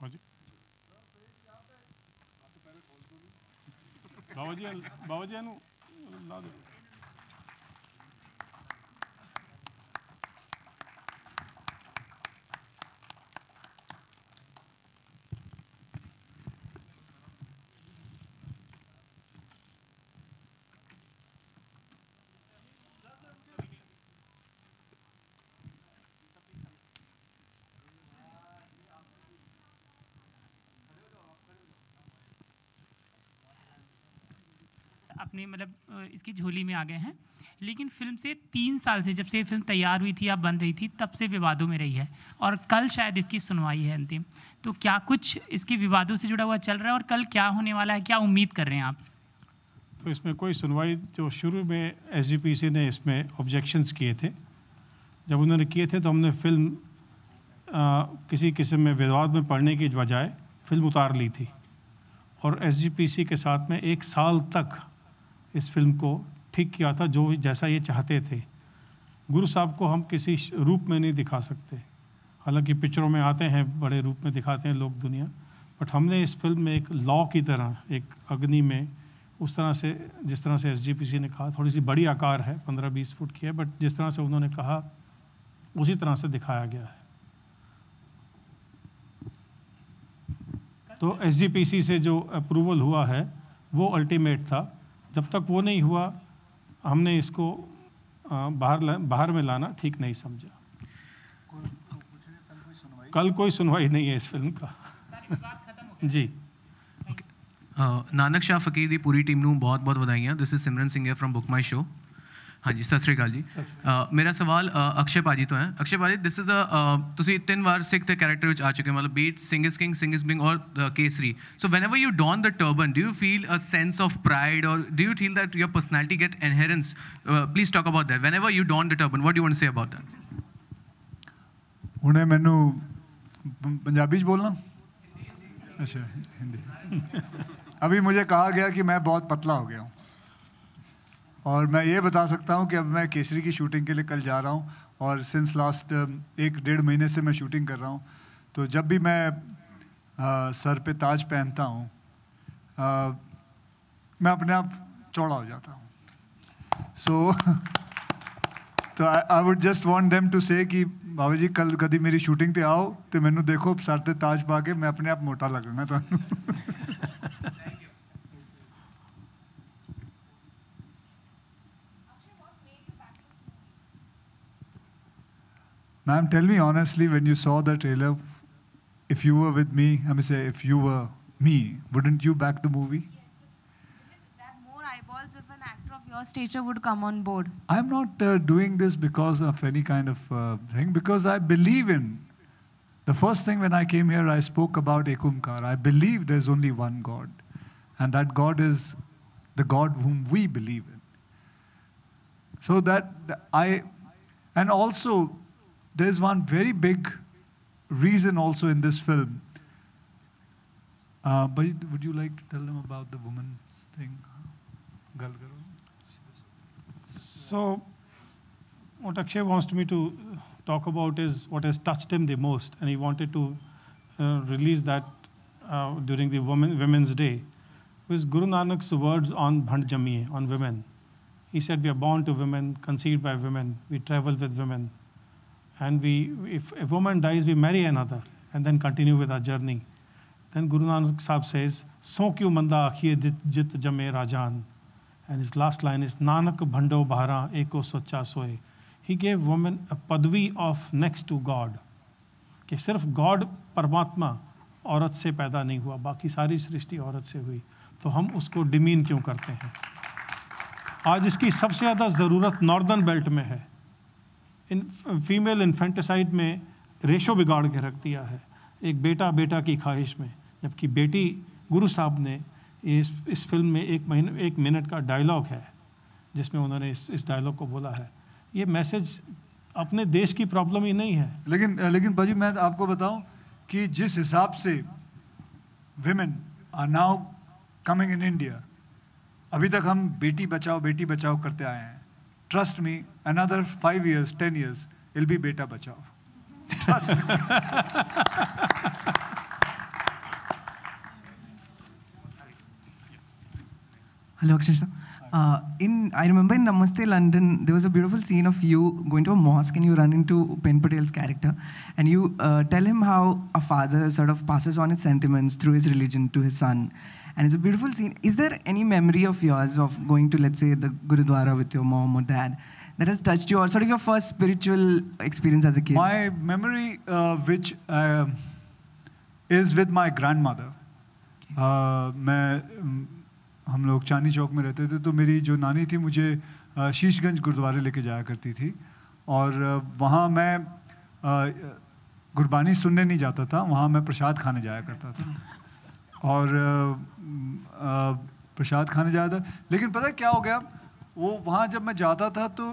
ਹਾਂਜੀ। ਬਾਬਾ ਜੀ ਬਾਬਾ ਜੀ ਇਹਨੂੰ ਲਾ ਦੇ अपने मतलब इसकी झोली में आ गए हैं। लेकिन फ़िल्म से तीन साल से जब से फ़िल्म तैयार हुई थी या बन रही थी तब से विवादों में रही है। और कल शायद इसकी सुनवाई है अंतिम। तो क्या कुछ इसके विवादों से जुड़ा हुआ चल रहा है और कल क्या होने वाला है क्या उम्मीद कर रहे हैं आप? तो इसमें कोई सुनवाई जो शुरू में एसजीपीसी ने इसमें ऑब्जेक्शंस किए थे। जब उन्होंने किए थे तो हमने फ़िल्म आ, किसी किस्म में विवाद में पढ़ने की बजाय फ़िल्म उतार ली थी। और एसजीपीसी के साथ में एक साल तक इस फ़िल्म को ठीक किया था जो जैसा ये चाहते थे। गुरु साहब को हम किसी रूप में नहीं दिखा सकते। हालाँकि पिक्चरों में आते हैं, बड़े रूप में दिखाते हैं लोग दुनिया, बट हमने इस फ़िल्म में एक लॉ की तरह, एक अग्नि में उस तरह से, जिस तरह से एसजीपीसी ने कहा, थोड़ी सी बड़ी आकार है, पंद्रह बीस फुट की है, बट जिस तरह से उन्होंने कहा, उसी तरह से दिखाया गया है। तो एसजीपीसी से जो अप्रूवल हुआ है, वो अल्टीमेट था। जब तक वो नहीं हुआ हमने इसको आ, बाहर ला, बाहर में लाना ठीक नहीं समझा कल कोई सुनवाई नहीं है इस फिल्म का जी ਅ, ਨਾਨਕ ਸ਼ਾਹ ਫਕੀਰ ਦੀ ਪੂਰੀ ਟੀਮ ਨੂੰ ਬਹੁਤ-ਬਹੁਤ ਵਧਾਈਆਂ this is Simran Singh from book my show ਹਾਂਜੀ ਸਤਿ ਸ੍ਰੀ ਅਕਾਲ ਜੀ ਅ, ਮੇਰਾ ਸਵਾਲ ਅ, ਅਕਸ਼ੇ ਪਾਜੀ ਤੋਂ ਹੈ ਅਕਸ਼ੇ ਪਾਜੀ ਦਿਸ ਇਜ਼ ਅ ਤੁਸੀਂ ਤਿੰਨ ਵਾਰ ਸਿੱਖ ਦੇ ਕੈਰੈਕਟਰ ਵਿੱਚ ਆ ਚੁੱਕੇ ਹੋ, ਮਤਲਬ beat Singh is king Singh is bling ਔਰ ਅ, Kesari so whenever you don the turban do you feel a sense of pride or do you feel that your personality get inherence uh, please talk about that whenever you don the turban what do you want to say about that ਹੁਣੇ ਮੈਨੂੰ ਪ- पंजाबी ਚ बोलना अच्छा हिंदी अभी मुझे कहा गया कि मैं बहुत पतला हो गया हूँ और मैं ये बता सकता हूँ कि अब मैं केसरी की शूटिंग के लिए कल जा रहा हूँ और सिंस लास्ट एक डेढ़ महीने से मैं शूटिंग कर रहा हूँ तो जब भी मैं अ, सर पे ताज पहनता हूँ अ, मैं अपने आप चौड़ा हो जाता हूँ सो तो I would just want them to say कि ਬਾਬਾ ਜੀ ਕੱਲ ਕਦੀ ਮੇਰੀ ਸ਼ੂਟਿੰਗ ਤੇ ਆਓ ਤੇ ਮੈਨੂੰ ਦੇਖੋ ਸਰ ਤੇ ਤਾਜ ਪਾ ਕੇ ਮੈਂ ਆਪਣੇ ਆਪ ਮੋਟਾ ਲੱਗਣਾ ਤੁਹਾਨੂੰ Ma'am, tell me honestly, when you saw the trailer, if you were with me, I mean, say, if you were me, wouldn't you back the movie? More eyeballs if an actor of your stature would come on board. I'm not uh, doing this because of any kind of uh, thing, because I believe in. The first thing when I came here, I spoke about Ekumkar. I believe there's only one God, and that God is the God whom we believe in. So that I, and also, there's one very big reason also in this film. Uh, but would you like to tell them about the woman's thing? Gal karo. So, what Akshay wants me to talk about is what has touched him the most, and he wanted to uh, release that uh, during the Women, Women's Day, was Guru Nanak's words on Bhand Jamiye, on women. He said, We are born to women, conceived by women, we travel with women, and we, if a woman dies, we marry another, and then continue with our journey. Then Guru Nanak Sahib says, So kyu manda akhiye jit, jame rajan. And his last line is Nanak bhando bahara eko socha soe. He gave women a padvi of next to God. कि सिर्फ़ God परमात्मा औरत से पैदा नहीं हुआ बाकी सारी सृष्टि औरत से हुई तो हम उसको डिमीन क्यों करते हैं आज इसकी सबसे ज़्यादा ज़रूरत नॉर्दर्न बेल्ट में है इन फीमेल इन्फेंटिसाइड में रेशो बिगाड़ के रख दिया है। एक बेटा बेटा की ख्वाहिश में, जबकि बेटी, गुरु साहब ने इस इस फ़िल्म में एक महीने, एक मिनट का डायलॉग है, जिसमें उन्होंने इस इस डायलॉग को बोला है। ये मैसेज अपने देश की प्रॉब्लम ही नहीं है। लेकिन लेकिन भाजी मैं आपको बताऊँ कि जिस हिसाब से women are now coming in India अभी तक हम बेटी बचाओ बेटी बचाओ करते आए हैं। Trust me, another five years, 10 years, it'll be beta bachao. Trust me. Hello, Akshay sir. Uh, in I remember in Namaste London, there was a beautiful scene of you going to a mosque and you run into Pen Patel's character, and you uh, tell him how a father sort of passes on his sentiments through his religion to his son, and it's a beautiful scene. Is there any memory of yours of going to, let's say, the Gurudwara with your mom or dad that has touched you, or sort of your first spiritual experience as a kid? My memory, uh, which uh, is with my grandmother. Uh, मैं um, हम लोग चांदनी चौक में रहते थे तो मेरी जो नानी थी मुझे uh, शीशगंज गुरुद्वारे लेके जाया करती थी और uh, वहाँ मैं uh, गुरबानी सुनने नहीं जाता था वहाँ मैं प्रसाद खाने जाया करता था और प्रसाद खाने जाया था। लेकिन पता है क्या हो गया? वो वहाँ जब मैं जाता था तो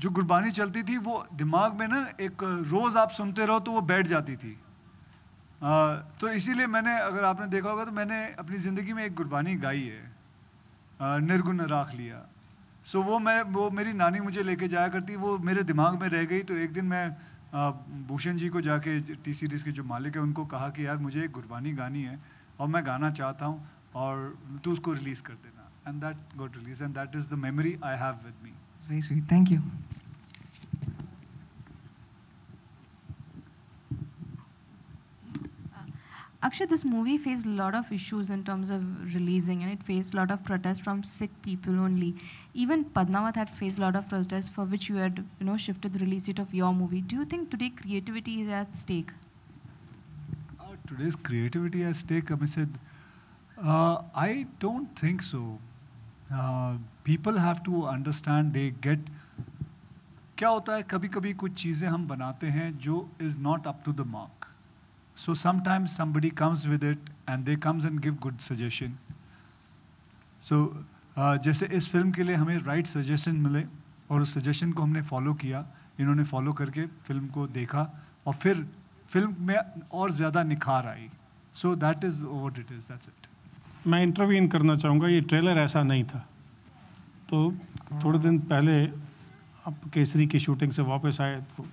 जो गुरबानी चलती थी वो दिमाग में ना एक रोज़ आप सुनते रहो तो वो बैठ जाती थी। अ, तो इसीलिए मैंने अगर आपने देखा होगा तो मैंने अपनी ज़िंदगी में एक गुरबानी गाई है। निर्गुण राख लिया। सो वो मैं वो मेरी नानी मुझे लेके जाया करती वो मेरे दिमाग में रह गई तो एक दिन मैं भूषण जी को जाके टी सीरीज़ के जो मालिक है, उनको कहा कि यार मुझे एक गुरबानी गानी है और मैं गाना चाहता हूँ और तू उसको रिलीज़ कर देना। And that got release and that is the memory I have with me very sweet thank Thank you. Akshay, this movie faced a lot of issues in terms of releasing, and it faced a lot of protests from sick people only. Even Padmavat had faced a lot of protests for which you had, you know, shifted the release date of your movie. Do you think today creativity is at stake? Uh, today's creativity at stake, Amit said, uh, I don't think so. Uh, people have to understand, they get क्या होता है कभी कभी कुछ चीज़ें हम बनाते हैं जो is not up to the mark so sometimes somebody comes with it and they comes and give good suggestion. So जैसे इस फ़िल्म के लिए हमें राइट सजेशन मिले और उस सजेशन को हमने फॉलो किया, इन्होंने फॉलो करके फ़िल्म को देखा और फिर फ़िल्म में और ज़्यादा निखार आई। So that is what it is that's it मैं इंटरवीन करना चाहूँगा, ये ट्रेलर ऐसा नहीं था। तो थोड़े दिन पहले आप केसरी की शूटिंग से वापस आए तो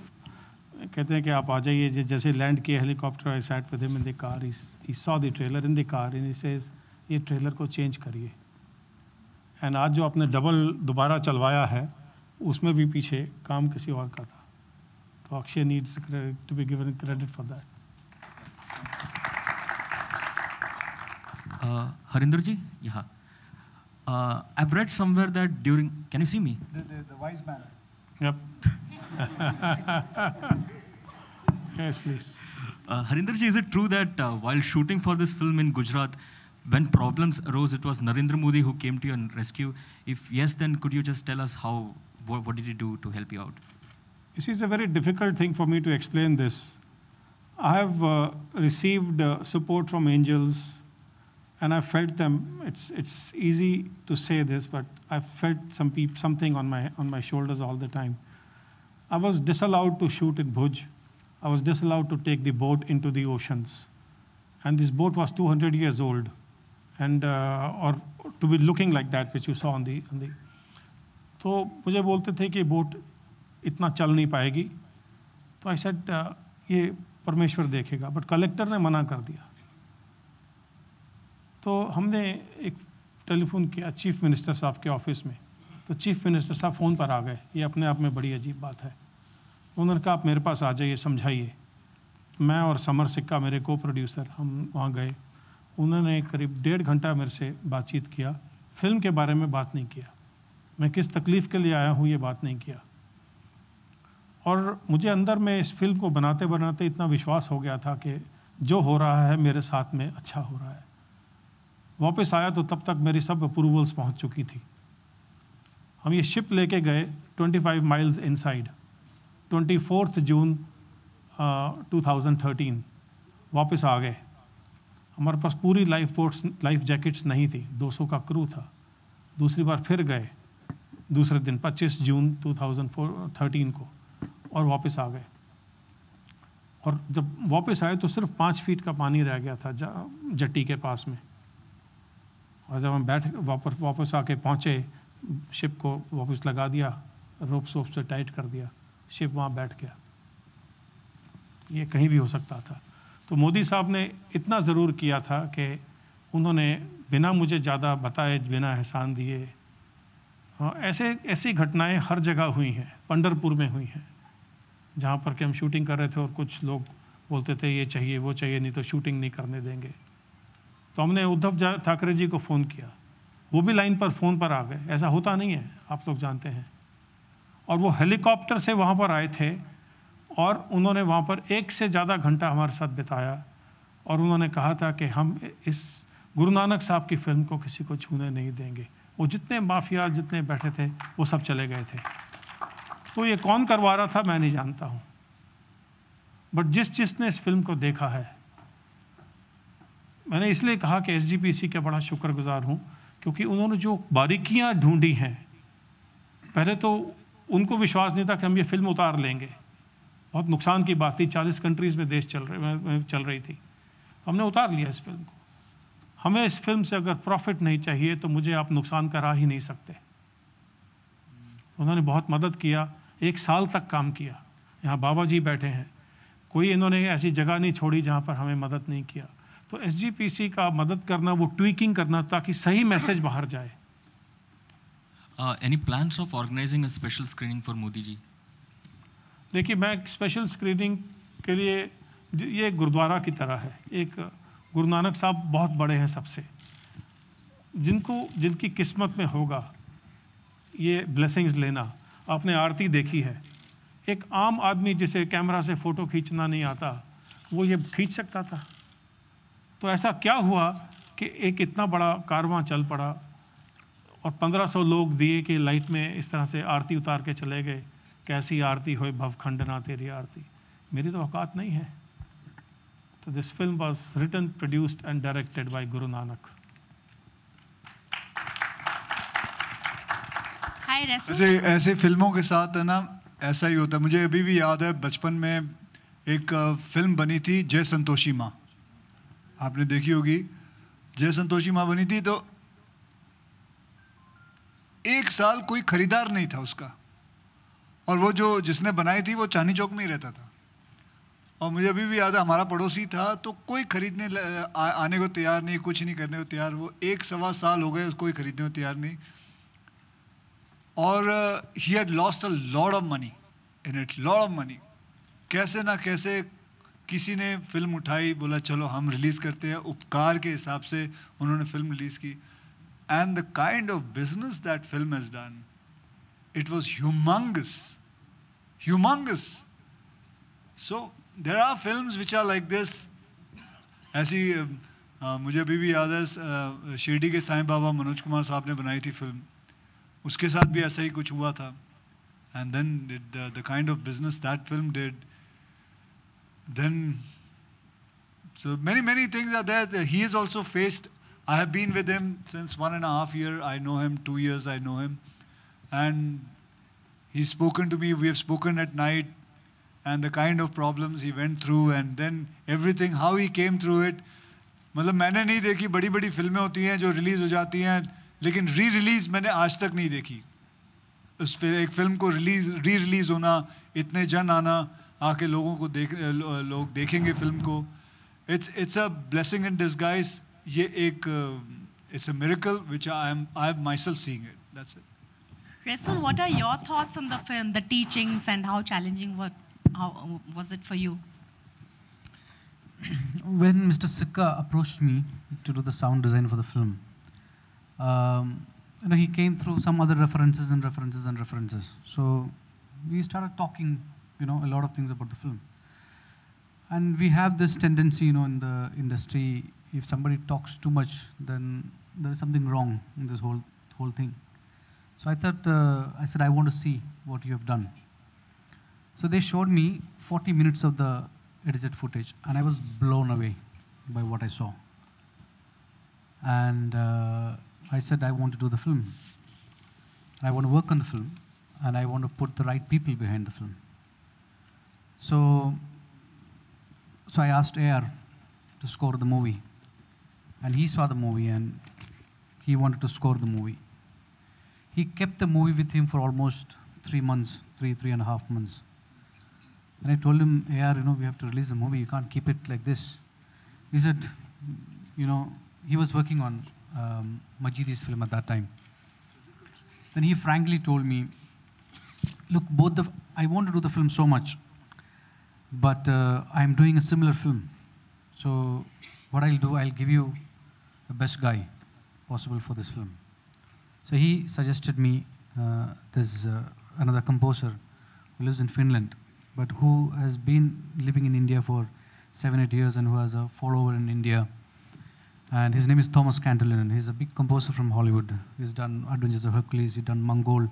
कहते हैं कि आप आ जाइए जैसे लैंड किए helicopter I sat with him in the car he saw the trailer in the car in says ये ट्रेलर को चेंज करिए. एंड आज जो आपने डबल दोबारा चलवाया है उसमें भी पीछे काम किसी और का था। तो Akshay needs to be given credit for that Harinder ji यहाँ I've read somewhere that during, can you see me? the wise man. Yep. yes, please. Uh, Harinder ji, is it true that uh, while shooting for this film in Gujarat, when problems arose, it was Narendra Modi who came to your rescue? If yes, then could you just tell us how, what, what did he do to help you out? You see, it's a very difficult thing for me to explain this. I have uh, received uh, support from angels and I felt them. It's, it's easy to say this, but I felt some peop- something on my, on my shoulders all the time. I was disallowed to shoot in Bhuj. I was disallowed to take the boat into the oceans. And this boat was 200 years old, and uh, or to be looking like that, which you saw on the, on the तो मुझे बोलते थे कि boat इतना चल नहीं पाएगी तो आई सेड ये परमेश्वर देखेगा बट कलेक्टर ने मना कर दिया तो हमने एक टेलीफोन किया चीफ मिनिस्टर साहब के ऑफ़िस में। तो चीफ मिनिस्टर साहब फ़ोन पर आ गए। ये अपने आप में बड़ी अजीब बात है। उन्होंने कहा, आप मेरे पास आ जाइए, समझाइए। मैं और समर सिक्का, मेरे को प्रोड्यूसर हम वहाँ गए। उन्होंने करीब डेढ़ घंटा मेरे से बातचीत किया। फ़िल्म के बारे में बात नहीं किया। मैं किस तकलीफ़ के लिए आया हूँ, ये बात नहीं किया। और मुझे अंदर में इस फ़िल्म को बनाते बनाते इतना विश्वास हो गया था कि जो हो रहा है मेरे साथ में अच्छा हो रहा है। वापस आया तो तब तक मेरी सब अप्रूवल्स पहुँच चुकी थी। हम ये शिप लेके गए 25 माइल्स इनसाइड 24 जून uh, 2013 वापस आ गए। हमारे पास पूरी लाइफ बोट्स लाइफ जैकेट्स नहीं थी 200 का क्रू था। दूसरी बार फिर गए दूसरे दिन 25 जून 2013 को और वापस आ गए। और जब वापस आए तो सिर्फ़ पाँच फीट का पानी रह गया था जट्टी के पास में। और जब हम बैठ, वापस वापस आके पहुँचे शिप को वापस लगा दिया रोप सोप से टाइट कर दिया शिप वहाँ बैठ गया। ये कहीं भी हो सकता था। तो मोदी साहब ने इतना ज़रूर किया था कि उन्होंने बिना मुझे ज़्यादा बताए, बिना एहसान दिए ऐसे, ऐसी घटनाएँ हर जगह हुई हैं पंडरपुर में हुई हैं, जहाँ पर कि हम शूटिंग कर रहे थे और कुछ लोग बोलते थे, ये चाहिए, वो चाहिए, नहीं तो शूटिंग नहीं करने देंगे। तो हमने उद्धव ठाकरे जी को फ़ोन किया। वो भी लाइन पर, फ़ोन पर आ गए। ऐसा होता नहीं है, आप लोग जानते हैं। और वो हेलीकॉप्टर से वहाँ पर आए थे और उन्होंने वहाँ पर एक से ज़्यादा घंटा हमारे साथ बिताया और उन्होंने कहा था कि हम इस गुरु नानक साहब की फ़िल्म को किसी को छूने नहीं देंगे। वो जितने माफिया, जितने बैठे थे, वो सब चले गए थे। तो ये कौन करवा रहा था, मैं नहीं जानता हूँ। बट जिस जिसने इस फ़िल्म को देखा है मैंने इसलिए कहा कि एस का बड़ा शुक्रगुजार हूँ, क्योंकि उन्होंने जो बारीकियाँ ढूंढी हैं, पहले तो उनको विश्वास नहीं था कि हम ये फ़िल्म उतार लेंगे। बहुत नुकसान की बात थी, चालीस कंट्रीज़ में देश चल रहे चल रही थी। तो हमने उतार लिया इस फ़िल्म को। हमें इस फ़िल्म से अगर प्रॉफिट नहीं चाहिए तो मुझे आप नुकसान करा ही नहीं सकते। उन्होंने बहुत मदद किया, एक साल तक काम किया। यहाँ बाबा जी बैठे हैं। कोई इन्होंने ऐसी जगह नहीं छोड़ी जहाँ पर हमें मदद नहीं किया। तो एस का मदद करना वो ट्वीकिंग करना ताकि सही मैसेज बाहर जाए। एनी any ऑफ़ a special screening for Modi ji? देखिए मैं स्पेशल स्क्रीनिंग के लिए ये गुरुद्वारा की तरह है। एक गुरु नानक साहब बहुत बड़े हैं सबसे। जिनको जिनकी किस्मत में होगा ये ब्लेसिंग्स लेना। आपने आरती देखी है। एक आम आदमी जिसे कैमरा से फ़ोटो खींचना नहीं आता वो ये खींच सकता था। तो ऐसा क्या हुआ कि एक इतना बड़ा कारवां चल पड़ा और 1500 लोग दिए कि लाइट में इस तरह से आरती उतार के चले गए कैसी आरती हो भव खंडना तेरी आरती। मेरी तो औकात नहीं है। तो this film was written produced and directed by Guru Nanak ऐसे ऐसे फ़िल्मों के साथ है ना ऐसा ही होता है। मुझे अभी भी याद है बचपन में एक फ़िल्म बनी थी जय संतोषी माँ। आपने देखी होगी जय संतोषी माँ बनी थी तो एक साल कोई खरीदार नहीं था उसका। और वो जो जिसने बनाई थी वो चांदी चौक में ही रहता था। और मुझे अभी भी याद है हमारा पड़ोसी था तो कोई खरीदने आ, आने को तैयार नहीं कुछ नहीं करने को तैयार। वो एक सवा साल हो गए कोई खरीदने को तैयार नहीं। और he had lost a lot of money in it lord of money कैसे ना कैसे किसी ने फ़िल्म उठाई बोला चलो हम रिलीज़ करते हैं। उपकार के हिसाब से उन्होंने फ़िल्म रिलीज़ की। And the kind of business that film has done it was humongous humongous so there are films which are like this ऐसी अ, मुझे अभी भी याद है अ, शिरडी के साईं बाबा मनोज कुमार साहब ने बनाई थी फ़िल्म। उसके साथ भी ऐसा ही कुछ हुआ था। And then the kind of business that film did then so many many things are there he is also faced i have been with him since one and a half year i know him two years i know him and he's spoken to me we have spoken at night and the kind of problems he went through and then everything how he came through it मतलब मैंने नहीं देखी बड़ी बड़ी फिल्में होती हैं जो रिलीज हो जाती हैं लेकिन री रिलीज मैंने आज तक नहीं देखी उस फिर एक फिल्म को रिलीज री रिलीज होना इतने जन आना आके लोगों को देख लो, लोग देखेंगे फिल्म को it's it's a blessing in disguise ये एक it's a miracle which I am I am myself seeing it that's it Rasul, what are your thoughts on the film, the teachings, and how challenging what, how, was it for you? when Mr. Sikka approached me to do the sound design for the film, um, you know, he came through some other references and references and references. So we started talking, you know, a lot of things about the film. And we have this tendency, you know, in the industry, if somebody talks too much, then there is something wrong in this whole whole thing. So I thought, uh, I said, I want to see what you have done. So they showed me 40 minutes of the edited footage, and I was blown away by what I saw. And uh, I said, I want to do the film. And I want to work on the film, and I want to put the right people behind the film. So, so I asked AR to score the movie, and he saw the movie, and he wanted to score the movie. He kept the movie with him for almost three months, three, three and a half months. And I told him, AR, you know, we have to release the movie. You can't keep it like this. He said, you know, he was working on um, Majidi's film at that time. Then he frankly told me, look, both the, I want to do the film so much, but uh, I'm doing a similar film. So what I'll do, I'll give you the best guy possible for this film. So he suggested me uh, there's uh, another composer who lives in Finland, but who has been living in India for seven, eight years and who has a follower in India. And his name is Thomas Cantillinen. He's a big composer from Hollywood. He's done Adventures of Hercules, he's done Mongol,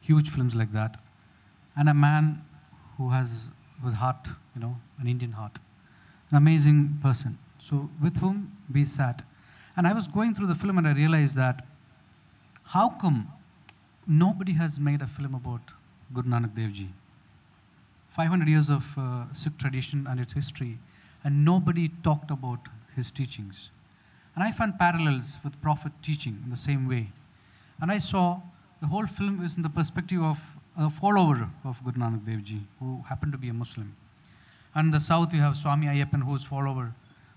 huge films like that. And a man who has whose heart, you know, an Indian heart. An amazing person. So with whom we sat. And I was going through the film and I realized that how come nobody has made a film about Guru Nanak Dev Ji? 500 years of uh, Sikh tradition and its history, and nobody talked about his teachings. And I found parallels with Prophet teaching in the same way. And I saw the whole film is in the perspective of a follower of Guru Nanak Dev Ji, who happened to be a Muslim. And in the south, you have Swami Ayyappan, whose follower,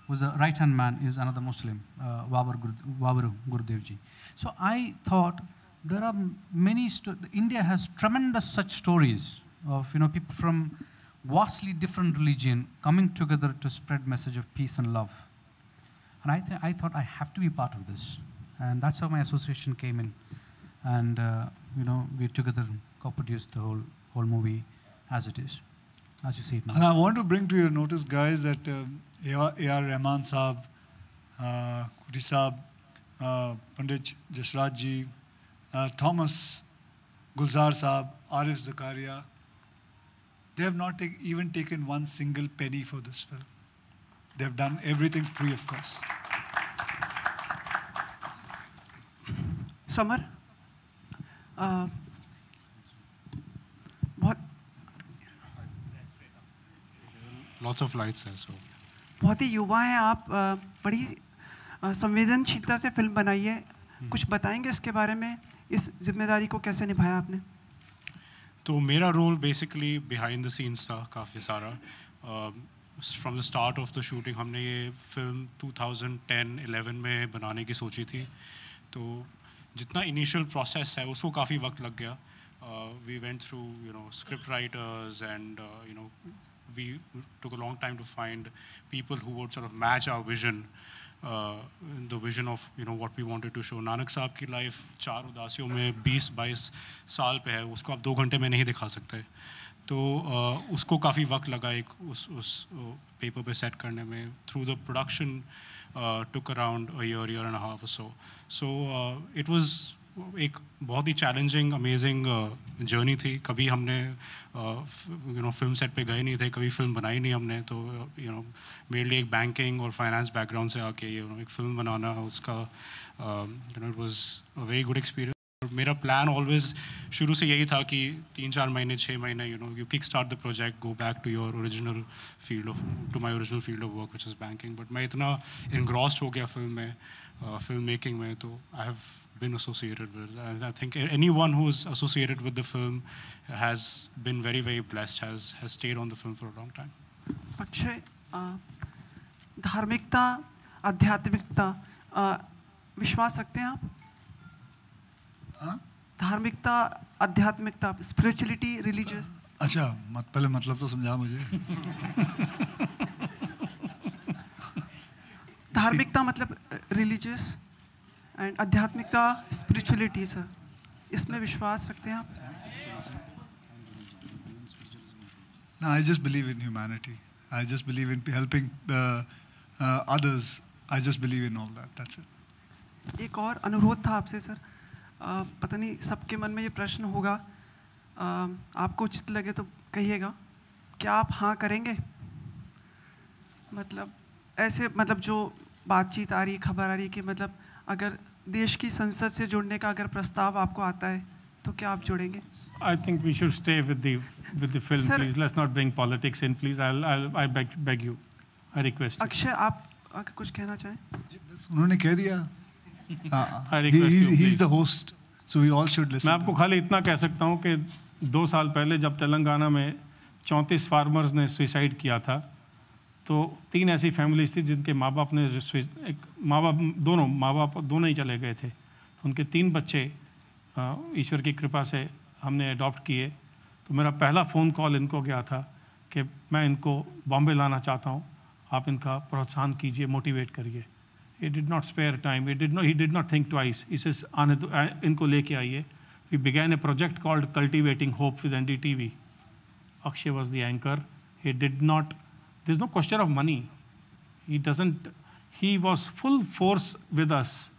who's a right hand man, is another Muslim, uh, Guru, Vavar Gurudev Ji. So I thought there are many, India has tremendous such stories of you know, people from vastly different religion coming together to spread message of peace and love. And I, th- I thought I have to be part of this. And that's how my association came in. And, uh, you know, we're together co-produced the whole whole movie as it is, as you see it now. And I want to bring to your notice, guys, that uh, um, A.R. Rahman Saab, uh, Kuti Saab, uh, Pandit Jasraj Ji, uh, Thomas Gulzar Saab, Arif Zakaria, they have not take, even taken one single penny for this film. They've done everything free, of course. Samar? Uh, Lots of lights there, so. बहुत ही युवा हैं आप बड़ी संवेदनशीलता से film बनाई है कुछ बताएँगे इसके बारे में? इस ज़िम्मेदारी को कैसे निभाया आपने? तो मेरा role basically behind the scenes था काफ़ी सारा। From the start of the shooting हमने ये फ़िल्म 2010-11 में बनाने की सोची थी। तो जितना इनिशियल प्रोसेस है उसको काफ़ी वक्त लग गया। We went through you know script writers and you know we took a long time to find people who would sort of match our vision, uh, the vision of you know what we wanted to show. Nanak Sahab की life चार उदासियों में 20-22 साल पे है उसको आप दो घंटे में नहीं दिखा सकते तो uh, उसको काफ़ी वक्त लगा एक उस उस पेपर पे सेट करने में through the production took around a year year and half so so it was एक बहुत ही चैलेंजिंग अमेजिंग जर्नी थी। कभी हमने यू नो फ़िल्म सेट पे गए नहीं थे, कभी फ़िल्म बनाई नहीं हमने तो यू नो मेरे लिए एक बैंकिंग और फाइनेंस बैकग्राउंड से आके यू नो एक फ़िल्म बनाना, उसका you know it was a very good experience मेरा प्लान ऑलवेज शुरू से यही था कि तीन चार महीने छः महीने you know you kick start the project go back to your original field of to my original field of work which is banking but मैं इतना इनग्रॉस्ड हो गया फ़िल्म में फ़िल्म मेकिंग में तो I have been associated with. And I think anyone who is associated with the film has been very, very blessed, has, has stayed on the film for a long time. Akshay अ, धार्मिकता आध्यात्मिकता अ, विश्वास रखते हैं आप हाँ? धार्मिकता आध्यात्मिकता spirituality religious अच्छा मत पहले मतलब तो समझा मुझे धार्मिकता मतलब रिलीजियस एंड आध्यात्मिकता स्पिरिचुअलिटी सर इसमें विश्वास रखते हैं आप No, I just believe in humanity. I just believe in helping uh, uh, others. I just believe in all that. That's it. एक और अनुरोध था आपसे सर अ, पता नहीं सबके मन में ये प्रश्न होगा अ, आपको उचित लगे तो कहिएगा क्या आप हाँ करेंगे मतलब ऐसे मतलब जो बातचीत आ रही है खबर आ रही है कि मतलब अगर देश की संसद से जुड़ने का अगर प्रस्ताव आपको आता है तो क्या आप जुड़ेंगे I think we should stay with the with the film, Sir- please. Let's not bring politics in, please. I'll, I'll I beg beg you, I request. You. Akshay आप अगर कुछ कहना चाहें उन्होंने कह दिया I he, request he's, you, he's the host, so we all should listen. मैं आपको खाली इतना कह सकता हूँ कि दो साल पहले जब तेलंगाना में चौंतीस फार्मर्स ने सुसाइड किया था तो तीन ऐसी फैमिलीज़ थी जिनके माँ बाप ने एक माँ बाप दोनों माँ बाप दोनों ही चले गए थे तो उनके तीन बच्चे ईश्वर की कृपा से हमने अडॉप्ट किए तो मेरा पहला फ़ोन कॉल इनको गया था कि मैं इनको बॉम्बे लाना चाहता हूँ आप इनका प्रोत्साहन कीजिए मोटिवेट करिए he did not spare time. He did not, he did not think twice. He says, इनको लेके आइए We began a project called Cultivating Hope with NDTV. Akshay was the anchor. He did not, there's no question of money. He doesn't, he was full force with us.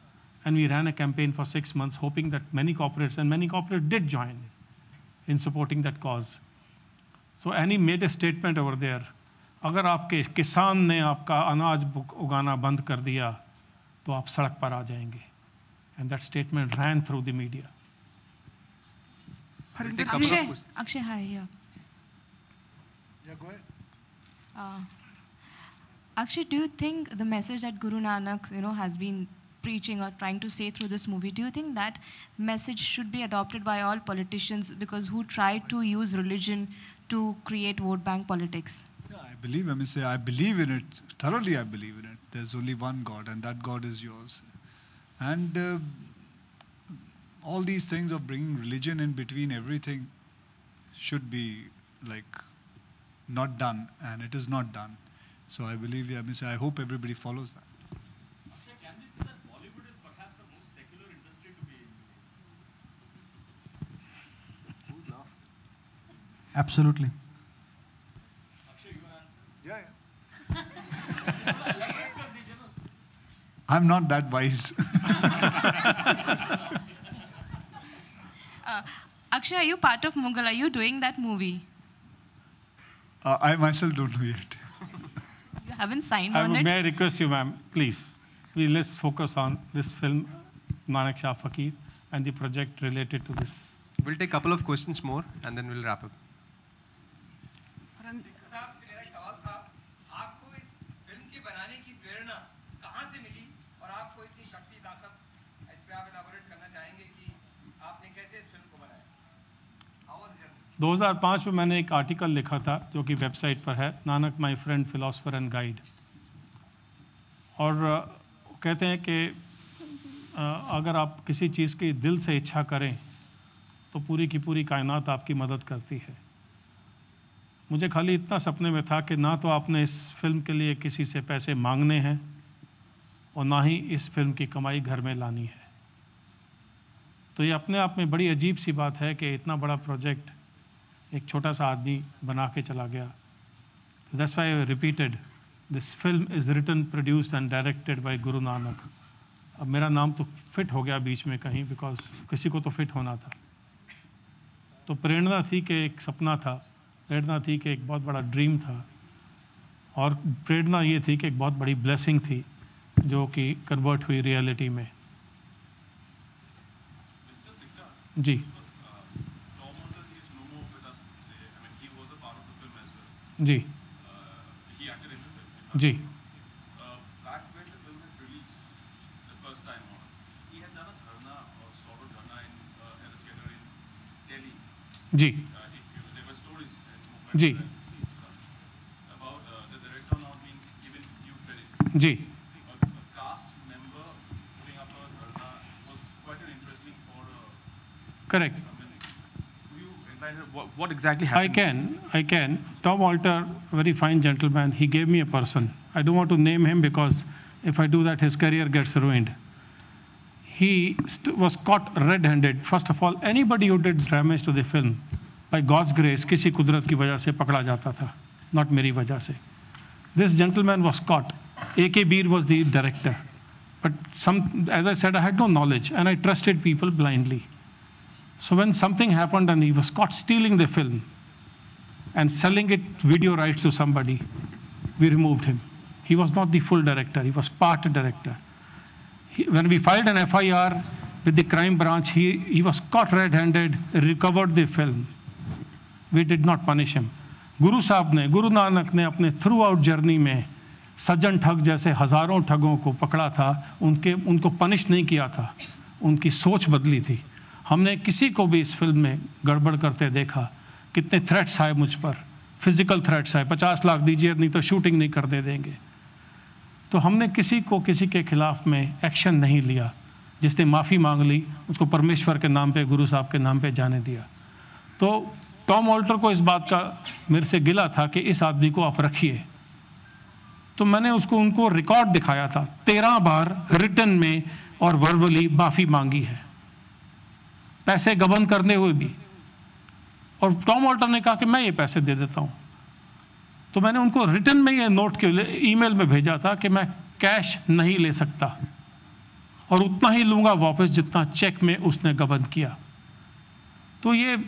And we ran a campaign for six months, hoping that many corporates, and many corporates did join in supporting that cause. So Annie made a statement over there. अगर आपके किसान ने आपका अनाज उगाना बंद कर दिया तो आप सड़क पर आ जाएंगे and that statement ran through the media Akshay, Akshay, hi, yeah. Yeah, go ahead. uh, Akshay, do you think the message that Guru Nanak, you know, has been preaching or trying to say through this movie, do you think that message should be adopted by all politicians because who try to use religion to create vote bank politics? Yeah, I believe, I mean, say, I believe in it. Thoroughly, I believe in it. There's only one God, and that God is yours. And uh, all these things of bringing religion in between everything should be like not done, and it is not done. So I believe, yeah, I, mean, I hope everybody follows that. Absolutely. Yeah, yeah. I'm not that wise. uh, Akshay, are you part of Mughal? Are you doing that movie? Uh, I myself don't know yet. you haven't signed I on it? May I request you, ma'am, please, we let's focus on this film, Nanak Shah Fakir, and the project related to this. We'll take a couple of questions more, and then we'll wrap up. दो हज़ार पाँच में मैंने एक article लिखा था, जो कि वेबसाइट पर है, Nanak my friend philosopher and guide. और कहते हैं कि अगर आप किसी चीज़ की दिल से इच्छा करें तो पूरी की पूरी कायनात आपकी मदद करती है। मुझे खाली इतना सपने में था कि ना तो आपने इस फ़िल्म के लिए किसी से पैसे मांगने हैं, और ना ही इस फ़िल्म की कमाई घर में लानी है। तो ये अपने आप में बड़ी अजीब सी बात है कि इतना बड़ा प्रोजेक्ट एक छोटा सा आदमी बना के चला गया। That's why repeated this film is written produced and directed by Guru Nanak अब मेरा नाम तो फिट हो गया बीच में कहीं बिकॉज़ किसी को तो फिट होना था। तो प्रेरणा थी कि एक सपना था प्रेरणा थी कि एक बहुत बड़ा ड्रीम था और प्रेरणा ये थी कि एक बहुत बड़ी ब्लेसिंग थी जो कि कन्वर्ट हुई रियलिटी में। जी। जी। जी। जी। जी। जी। Correct what, what exactly happened? I can, I can. Tom Walter, very fine gentleman, he gave me a person. I don't want to name him because if I do that, his career gets ruined. He was caught red-handed. First of all, anybody who did damage to the film, by God's grace, किसी कुदरत की वजह से पकड़ा जाता था, not मेरी वजह से. This gentleman was caught. A.K. Beer was the director. But some, as I said, I had no knowledge and I trusted people blindly. So when something happened and he was caught stealing the film and selling it video rights to somebody, we removed him. He was not the full director, he was part director. He, when we filed an FIR with the crime branch, he, he was caught red-handed, recovered the film. We did not punish him. गुरु साहब ने गुरु नानक ने अपने through out journey में सज्जन ठग जैसे हजारों ठगों को पकड़ा था उनके उनको पनिश नहीं किया था उनकी सोच बदली थी हमने किसी को भी इस फ़िल्म में गड़बड़ करते देखा। कितने थ्रेट्स आए मुझ पर। फ़िज़िकल थ्रेट्स आए। पचास लाख दीजिए, नहीं तो शूटिंग नहीं कर दे देंगे। तो हमने किसी को किसी के खिलाफ में एक्शन नहीं लिया। जिसने माफ़ी मांग ली, उसको परमेश्वर के नाम पे, गुरु साहब के नाम पे जाने दिया। तो टॉम ऑल्टर को इस बात का मेरे से गिला था कि इस आदमी को आप रखिए। तो मैंने उसको, उनको रिकॉर्ड दिखाया था। तेरह बार रिटर्न में और वर्बली माफ़ी मांगी है। पैसे गबन करने हुए भी। और टॉम ऑल्टर ने कहा कि मैं ये पैसे दे देता हूँ। तो मैंने उनको रिटर्न में ये नोट के लिए ईमेल में भेजा था कि मैं कैश नहीं ले सकता। और उतना ही लूँगा वापस जितना चेक में उसने गबन किया। तो ये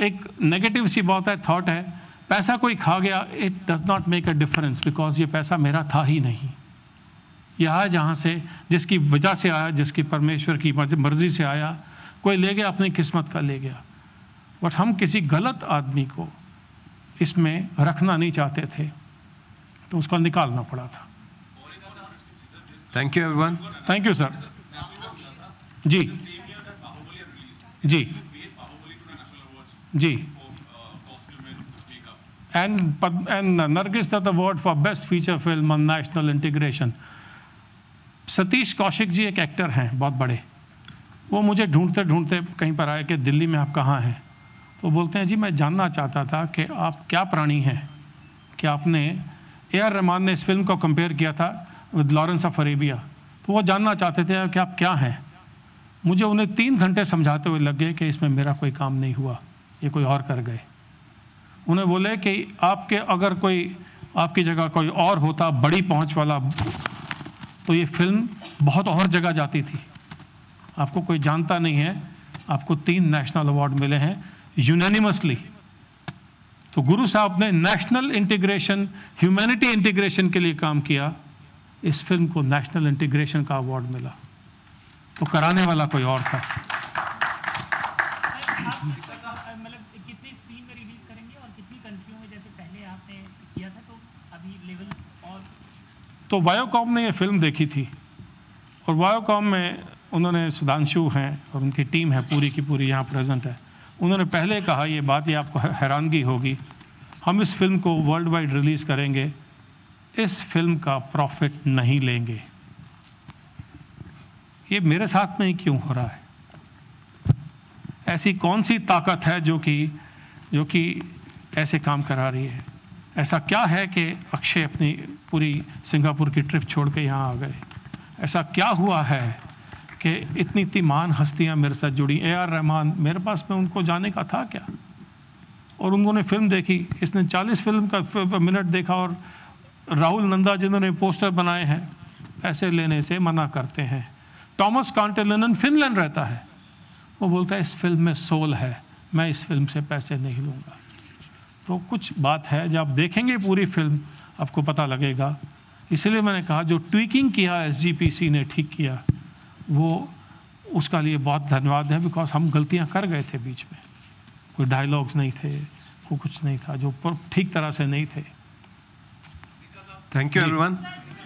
एक नेगेटिव सी बात है थॉट है। पैसा कोई खा गया it does not make a difference because ये पैसा मेरा था ही नहीं। यह जहाँ से, जिसकी वजह से आया, जिसकी परमेश्वर की मर्ज़ी से आया। कोई ले गया अपनी किस्मत का ले गया। बट हम किसी गलत आदमी को इसमें रखना नहीं चाहते थे तो उसको निकालना पड़ा था। Thank you everyone thank you sir जी। जी। जी। And and Nargis Dutt Award for Best Feature Film on National Integration. Satish Kaushik ji एक एक्टर हैं बहुत बड़े। वो मुझे ढूंढते ढूंढते कहीं पर आए कि दिल्ली में आप कहाँ हैं? तो बोलते हैं, जी, मैं जानना चाहता था कि आप क्या प्राणी हैं? कि आपने ए आर रहमान ने इस फ़िल्म को कंपेयर किया था विद लॉरेंस ऑफ़ अरेबिया। तो वो जानना चाहते थे कि आप क्या हैं? मुझे उन्हें तीन घंटे समझाते हुए लगे कि इसमें मेरा कोई काम नहीं हुआ, ये कोई और कर गए। उन्हें बोले कि आपके अगर कोई, आपकी जगह कोई और होता, बड़ी पहुँच वाला तो ये फ़िल्म बहुत और जगह जाती थी। आपको कोई जानता नहीं है, आपको तीन नेशनल अवार्ड मिले हैं यूनानिमसली तो गुरु साहब ने नेशनल इंटीग्रेशन ह्यूमैनिटी इंटीग्रेशन के लिए काम किया, इस फ़िल्म को नेशनल इंटीग्रेशन का अवार्ड मिला। तो कराने वाला कोई और था। तो वायोकॉम ने ये फ़िल्म देखी थी और वायोकॉम में उन्होंने सुधांशु हैं और उनकी टीम है, पूरी की पूरी यहाँ प्रेजेंट है। उन्होंने पहले कहा, ये बात ये आपको हैरानगी होगी। हम इस फ़िल्म को वर्ल्ड वाइड रिलीज़ करेंगे। इस फ़िल्म का प्रॉफिट नहीं लेंगे। ये मेरे साथ में ही क्यों हो रहा है? ऐसी कौन सी ताकत है जो कि जो कि ऐसे काम करा रही है? ऐसा क्या है कि अक्षय अपनी पूरी सिंगापुर की ट्रिप छोड़ के यहाँ आ गए? ऐसा क्या हुआ है कि इतनी इतनी मान हस्तियाँ मेरे साथ जुड़ी। ए आर रहमान, मेरे पास में उनको जाने का था क्या? और उन्होंने फ़िल्म देखी। इसने 40 फ़िल्म का मिनट देखा और राहुल नंदा जिन्होंने पोस्टर बनाए हैं। पैसे लेने से मना करते हैं। टॉमस कॉन्टेलन फिनलैंड रहता है। वो बोलता है, इस फ़िल्म में सोल है। मैं इस फ़िल्म से पैसे नहीं लूँगा। तो कुछ बात है, जब आप देखेंगे पूरी फ़िल्म, आपको पता लगेगा। इसलिए मैंने कहा, जो ट्वीकिंग किया एस ने ठीक किया। वो उसका लिए बहुत धन्यवाद है बिकॉज़ हम गलतियाँ कर गए थे बीच में। कोई डायलॉग्स नहीं थे, कोई कुछ नहीं था, जो ठीक तरह से नहीं थे। Thank you everyone